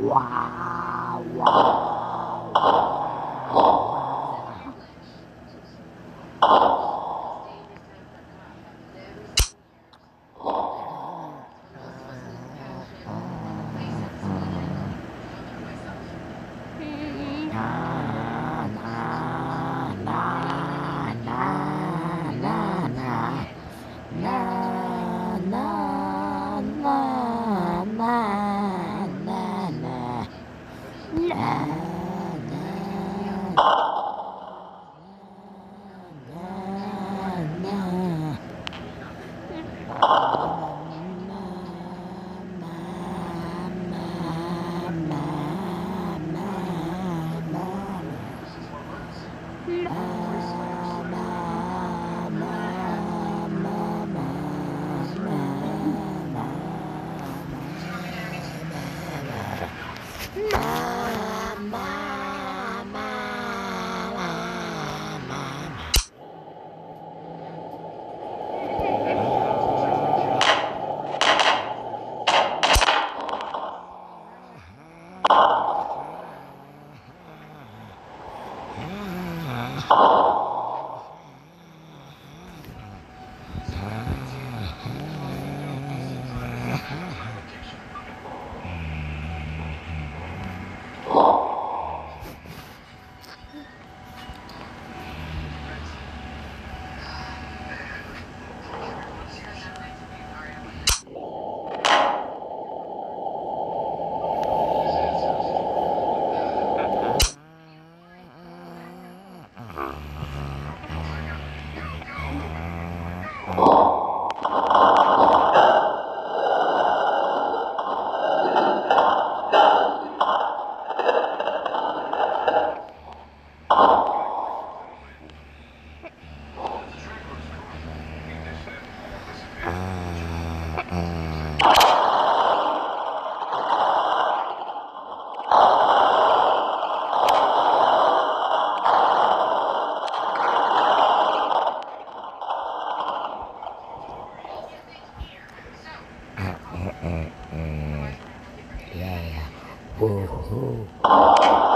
wow, wow. No. Oh. 어허.